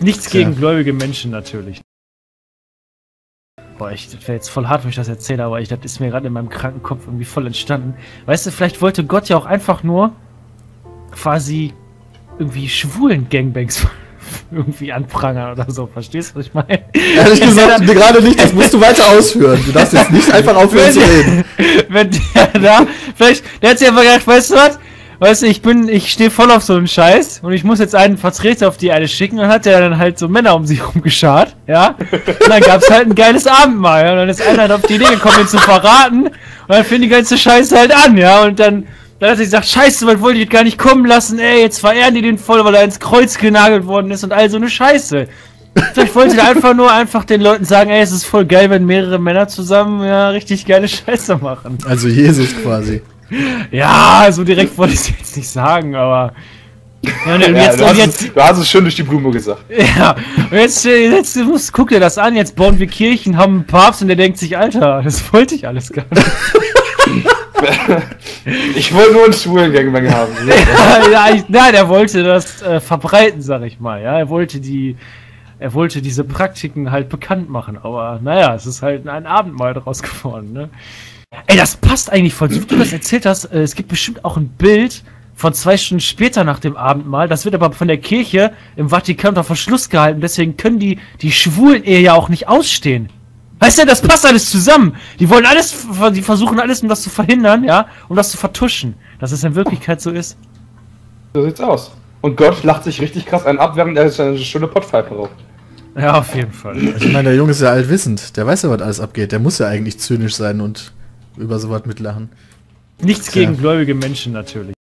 Nichts Tja. gegen gläubige Menschen natürlich. Boah, ich, wäre jetzt voll hart, wenn ich das erzähle, aber ich, das ist mir gerade in meinem kranken Kopf irgendwie voll entstanden. Weißt du, vielleicht wollte Gott ja auch einfach nur quasi irgendwie schwulen Gangbangs irgendwie anprangern oder so. Verstehst du, was ich meine? Ehrlich gesagt, gerade nicht, das musst du weiter ausführen. Du darfst jetzt nicht einfach aufhören zu reden. Wenn der da, vielleicht, der hat sich einfach gedacht, weißt du was? Weißt du, ich bin, ich stehe voll auf so einen Scheiß und ich muss jetzt einen Vertreter auf die eine schicken und hat der dann halt so Männer um sich rumgeschart, ja? Und dann gab's halt ein geiles Abendmahl und dann ist einer halt auf die Idee gekommen, ihn zu verraten und dann fing die ganze Scheiße halt an, ja? Und dann, dann hat er gesagt, scheiße, was wollte ich gar nicht kommen lassen, ey, jetzt verehren die den voll, weil er ins Kreuz genagelt worden ist und all so eine Scheiße. Vielleicht wollte der einfach nur einfach den Leuten sagen, ey, es ist voll geil, wenn mehrere Männer zusammen ja richtig geile Scheiße machen. Also Jesus quasi. Ja, so direkt wollte ich es jetzt nicht sagen, aber. Ja, und ja, jetzt, du, hast jetzt, es, du hast es schön durch die Blume gesagt. Ja, und jetzt, jetzt musst, guck dir das an, jetzt bauen wir Kirchen, haben einen Papst und der denkt sich, Alter, das wollte ich alles gar nicht. ich wollte nur einen Schwulengang haben. ja, ja, ich, na, der wollte das äh, verbreiten, sag ich mal. Ja, er wollte die, er wollte diese Praktiken halt bekannt machen. Aber naja, es ist halt ein Abendmahl draus geworden. Ne? Ey, das passt eigentlich voll. So wie du das erzählt hast, äh, es gibt bestimmt auch ein Bild von zwei Stunden später nach dem Abendmahl. Das wird aber von der Kirche im Vatikan unter Verschluss gehalten. Deswegen können die die schwulen Ehe ja auch nicht ausstehen. Weißt du, das passt alles zusammen. Die wollen alles, die versuchen alles, um das zu verhindern, ja, um das zu vertuschen. Dass es in Wirklichkeit so ist. So sieht's aus. Und Gott lacht sich richtig krass einen ab, während er eine schöne Pottpfeife raucht. Ja, auf jeden Fall. Also ich meine, der Junge ist ja altwissend. Der weiß ja, was alles abgeht. Der muss ja eigentlich zynisch sein und über sowas mitlachen. Nichts gegen gläubige Menschen natürlich.